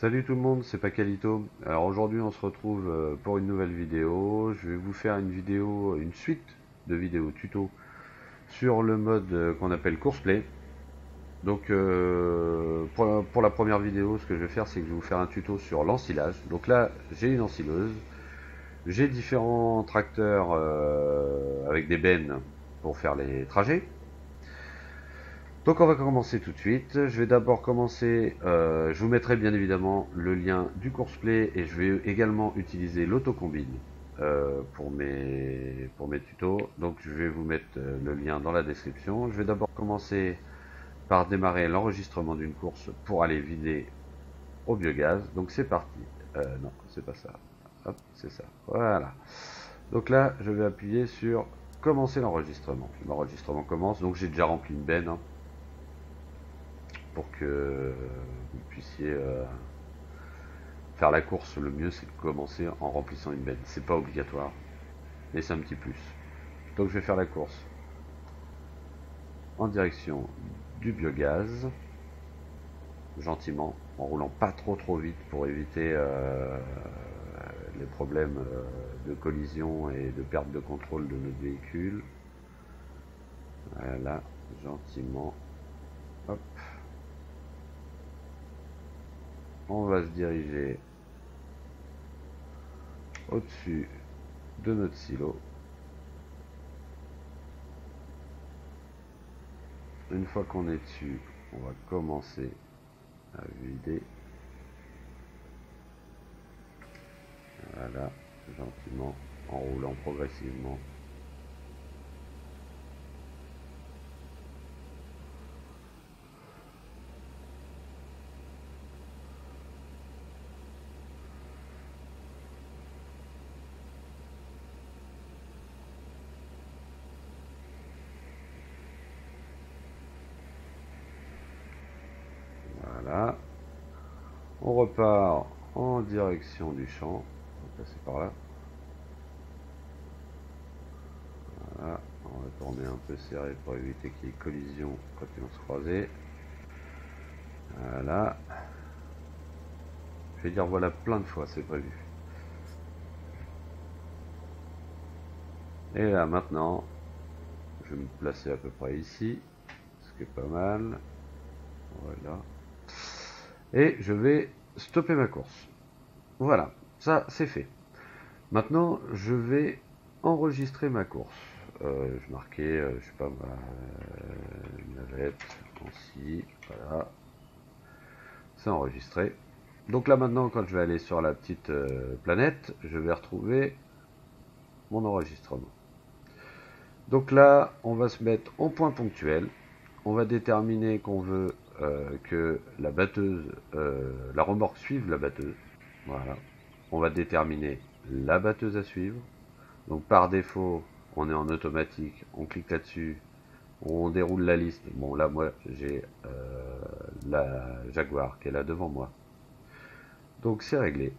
Salut tout le monde, c'est Pacalito. Alors aujourd'hui on se retrouve euh, pour une nouvelle vidéo. Je vais vous faire une vidéo, une suite de vidéos tuto sur le mode euh, qu'on appelle courseplay. Donc euh, pour, la première vidéo, ce que je vais faire, c'est que je vais vous faire un tuto sur l'ensilage. Donc là, j'ai une ensileuse. J'ai différents tracteurs avec des bennes pour faire les trajets. Donc on va commencer tout de suite. Je vais d'abord commencer, euh, je vous mettrai bien évidemment le lien du courseplay et je vais également utiliser l'autocombine euh, pour, mes, pour mes tutos. Donc je vais vous mettre euh, le lien dans la description. Je vais d'abord commencer par démarrer l'enregistrement d'une course pour aller vider au biogaz. Donc c'est parti. non, c'est pas ça. Hop, c'est ça. Voilà. Donc là, je vais appuyer sur commencer l'enregistrement. L'enregistrement commence. Donc j'ai déjà rempli une benne. Hein pour que vous puissiez euh, faire la course. Le mieux, c'est de commencer en remplissant une benne. C'est pas obligatoire, mais c'est un petit plus. Donc, je vais faire la course en direction du biogaz, gentiment, en roulant pas trop trop vite pour éviter euh, les problèmes euh, de collision et de perte de contrôle de notre véhicule. Voilà, gentiment. Hop on va se diriger au-dessus de notre silo. Une fois qu'on est dessus, on va commencer à vider. Voilà, gentiment, en roulant progressivement. On repart en direction du champ. On va passer par là. Voilà. On va tourner un peu serré pour éviter qu'il y ait collision quand ils vont se croiser. Voilà. Je vais dire voilà plein de fois, c'est prévu. Et là maintenant, je vais me placer à peu près ici, ce qui est pas mal. Voilà. Et je vais stopper ma course. Voilà, ça c'est fait. Maintenant, je vais enregistrer ma course. Euh, je marquais, euh, je sais pas, ma euh, navette, ainsi, voilà. C'est enregistré. Donc là maintenant, quand je vais aller sur la petite planète, je vais retrouver mon enregistrement. Donc là, on va se mettre en point ponctuel. On va déterminer qu'on veut euh, que la batteuse, euh, la remorque suive la batteuse. Voilà. On va déterminer la batteuse à suivre. Donc par défaut, on est en automatique, on clique là-dessus, on déroule la liste. Bon là moi j'ai euh, la Jaguar qui est là devant moi. Donc c'est réglé.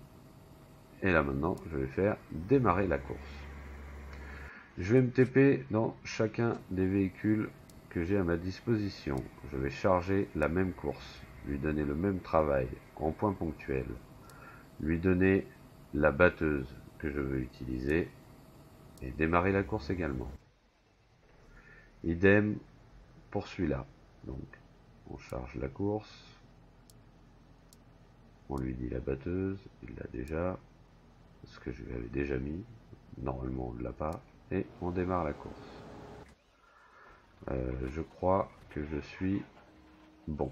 Et là maintenant je vais faire démarrer la course. Je vais me TP dans chacun des véhicules que j'ai à ma disposition. Je vais charger la même course, lui donner le même travail en point ponctuel, lui donner la batteuse que je veux utiliser et démarrer la course également. Idem pour celui-là. Donc, on charge la course. On lui dit la batteuse, il l'a déjà, ce que je lui avais déjà mis. Normalement, on ne l'a pas. Et on démarre la course. Euh, je crois que je suis bon.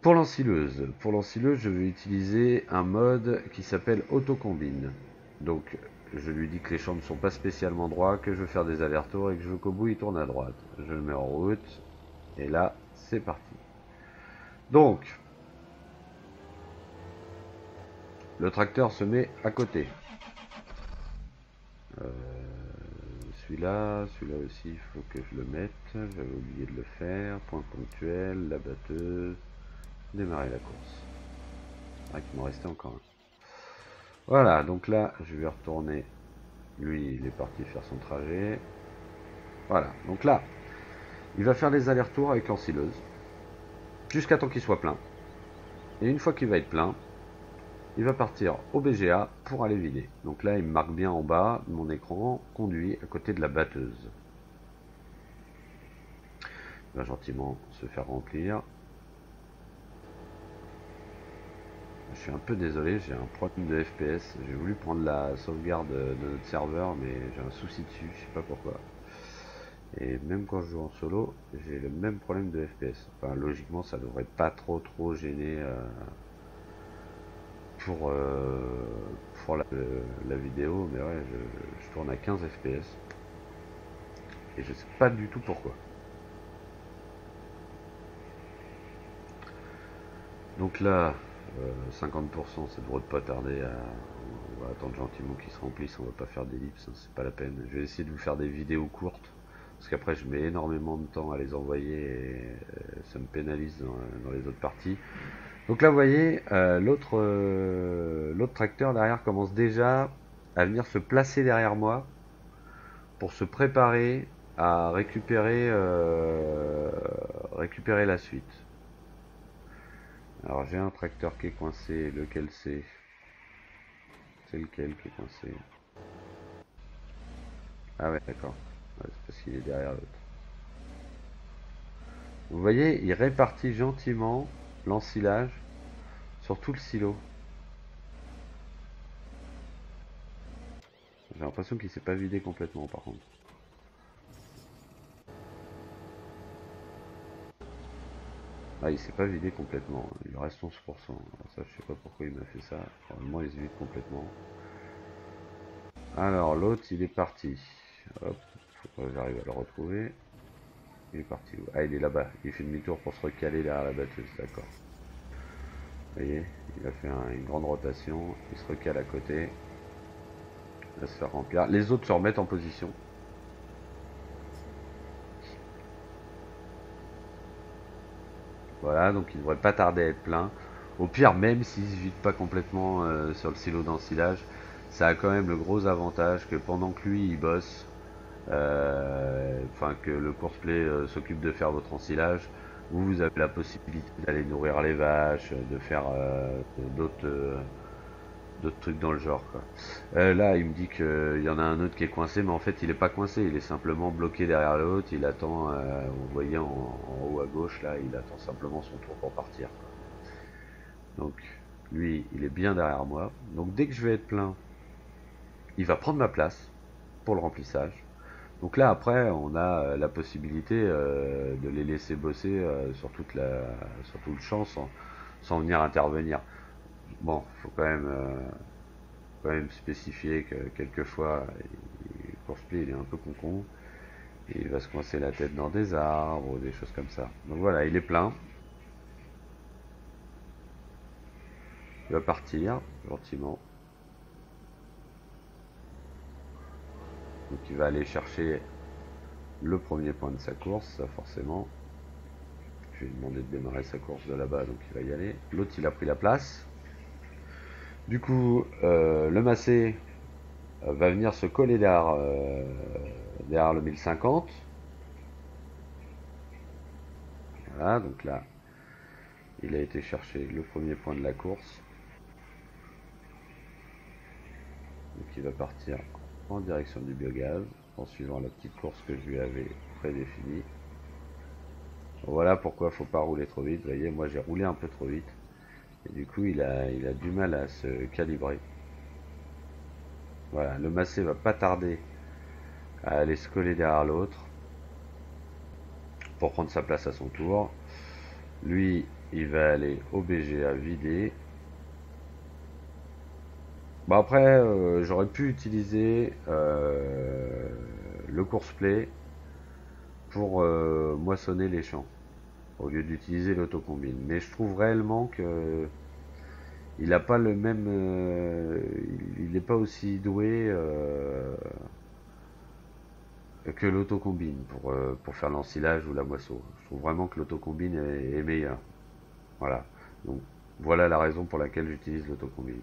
Pour l'ensileuse, pour l'ensileuse, je vais utiliser un mode qui s'appelle autocombine. Donc, je lui dis que les champs ne sont pas spécialement droits, que je veux faire des allers-retours et que je veux qu'au bout il tourne à droite. Je le mets en route et là, c'est parti. Donc, le tracteur se met à côté. Euh, celui-là, celui-là aussi, il faut que je le mette. J'avais oublié de le faire. Point ponctuel, la batteuse. Démarrer la course. Ah, il m'en restait encore un. Voilà, donc là, je vais retourner. Lui, il est parti faire son trajet. Voilà, donc là, il va faire les allers-retours avec l'ensileuse. Jusqu'à temps qu'il soit plein. Et une fois qu'il va être plein, il va partir au BGA pour aller vider. Donc là, il me marque bien en bas mon écran, conduit à côté de la batteuse. Il va gentiment se faire remplir. Je suis un peu désolé, j'ai un problème de FPS. J'ai voulu prendre la sauvegarde de notre serveur, mais j'ai un souci dessus, je sais pas pourquoi. Et même quand je joue en solo, j'ai le même problème de FPS. Enfin, logiquement, ça devrait pas trop trop gêner euh, pour, euh, la, vidéo, mais ouais, je, tourne à 15 FPS. Et je sais pas du tout pourquoi. Donc là, 50%, euh, ça devrait pas tarder à... On va attendre gentiment qu'ils se remplissent, on va pas faire d'ellipse, hein, c'est pas la peine. Je vais essayer de vous faire des vidéos courtes, parce qu'après je mets énormément de temps à les envoyer et euh, ça me pénalise dans, les autres parties. Donc là vous voyez, euh, l'autre tracteur derrière commence déjà à venir se placer derrière moi pour se préparer à récupérer, récupérer la suite. Alors j'ai un tracteur qui est coincé, lequel c'est? C'est lequel qui est coincé? Ah ouais d'accord, c'est parce qu'il est derrière l'autre. Vous voyez, il répartit gentiment l'ensilage sur tout le silo. J'ai l'impression qu'il s'est pas vidé complètement par contre. Ah, il s'est pas vidé complètement. Il reste 11%. ça, je sais pas pourquoi il m'a fait ça. Normalement, il se vide complètement. Alors, l'autre, il est parti. Hop, faut que j'arrive à le retrouver. Il est parti où Ah, il est là-bas. Il fait demi-tour pour se recaler derrière la batteuse. D'accord. Vous voyez, il a fait une grande rotation. Il se recale à côté. Il va se faire remplir. Les autres se remettent en position. Voilà, donc il ne devrait pas tarder à être plein. Au pire, même s'il ne se vide pas complètement euh, sur le silo d'ensilage, ça a quand même le gros avantage que pendant que lui il bosse, enfin que le courseplay euh, s'occupe de faire votre ensilage, vous, vous avez la possibilité d'aller nourrir les vaches, de faire d'autres d'autres trucs dans le genre. Euh, là, il me dit qu'il y en a un autre qui est coincé, mais en fait, il est pas coincé, il est simplement bloqué derrière l'autre. Il attend, euh, vous voyez en, haut à gauche, là, il attend simplement son tour pour partir. Donc, lui, il est bien derrière moi. Donc, dès que je vais être plein, il va prendre ma place pour le remplissage. Donc là, après, on a euh, la possibilité de les laisser bosser sur, toute la, sur tout le champ sans, venir intervenir. Bon, faut quand même, euh, même spécifier que quelquefois, courseplay il est un peu con et il va se coincer la tête dans des arbres ou des choses comme ça. Donc voilà, il est plein. Il va partir gentiment. Donc il va aller chercher le premier point de sa course, forcément. Je lui demander de démarrer sa course de là-bas, donc il va y aller. L'autre il a pris la place. Du coup, euh, le massé euh, va venir se coller derrière, euh, le 1050. Voilà, donc là, il a été chercher le premier point de la course. Donc il va partir en direction du biogaz en suivant la petite course que je lui avais prédéfinie. Voilà pourquoi faut pas rouler trop vite. Vous voyez, moi j'ai roulé un peu trop vite. Et du coup, il a, il a du mal à se calibrer. Voilà, le massé va pas tarder à aller se coller derrière l'autre pour prendre sa place à son tour. Lui, il va aller au à vider. Bon après, euh, j'aurais pu utiliser euh, le course-play pour euh, moissonner les champs au lieu d'utiliser l'autocombine. Mais je trouve réellement que il n'a pas le même, il n'est pas aussi doué que l'autocombine pour, pour faire l'ensilage ou la moisseau. Je trouve vraiment que l'autocombine est, est meilleur. Voilà. Donc voilà la raison pour laquelle j'utilise l'autocombine.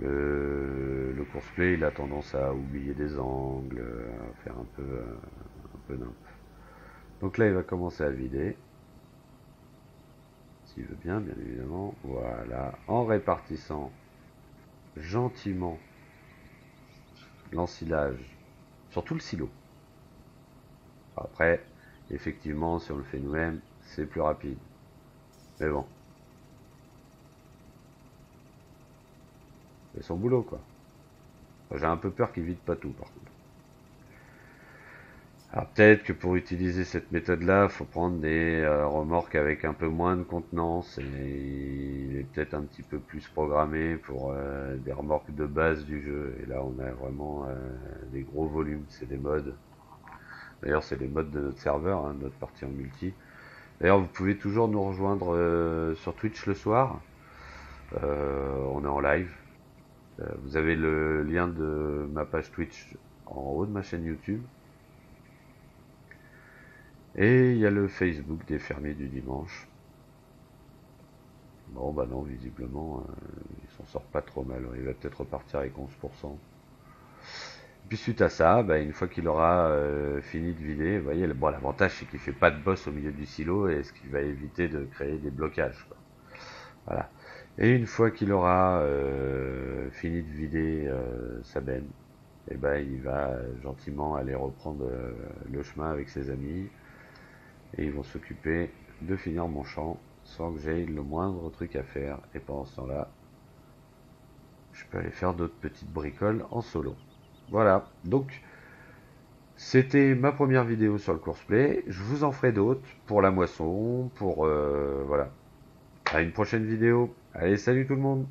Le, le courseplay, il a tendance à oublier des angles, à faire un peu, un peu Donc là, il va commencer à vider s'il veut bien, bien évidemment. Voilà, en répartissant gentiment l'ensilage sur tout le silo. Après, effectivement, si on le fait nous-mêmes, c'est plus rapide. Mais bon. C'est son boulot, quoi. J'ai un peu peur qu'il vide pas tout, par contre. Alors peut-être que pour utiliser cette méthode-là, faut prendre des euh, remorques avec un peu moins de contenance et il est peut-être un petit peu plus programmé pour euh, des remorques de base du jeu. Et là, on a vraiment euh, des gros volumes, c'est des modes. D'ailleurs, c'est les modes de notre serveur, hein, notre partie en multi. D'ailleurs, vous pouvez toujours nous rejoindre sur Twitch le soir. on est en live. Vous avez le lien de ma page Twitch en haut de ma chaîne YouTube. Et il y a le Facebook des fermiers du dimanche. Bon, bah non, visiblement, euh, il s'en sort pas trop mal. Il va peut-être repartir avec 11%. Puis suite à ça, bah, une fois qu'il aura euh, fini de vider, vous voyez, bon, l'avantage c'est qu'il fait pas de boss au milieu du silo et ce qui va éviter de créer des blocages. Voilà. Et une fois qu'il aura euh, fini de vider sa benne, eh ben, il va gentiment aller reprendre le chemin avec ses amis et ils vont s'occuper de finir mon champ sans que j'aie le moindre truc à faire. Et pendant ce temps-là, je peux aller faire d'autres petites bricoles en solo. Voilà, donc c'était ma première vidéo sur le courseplay. Je vous en ferai d'autres pour la moisson, pour... Euh, voilà. À une prochaine vidéo. Allez, salut tout le monde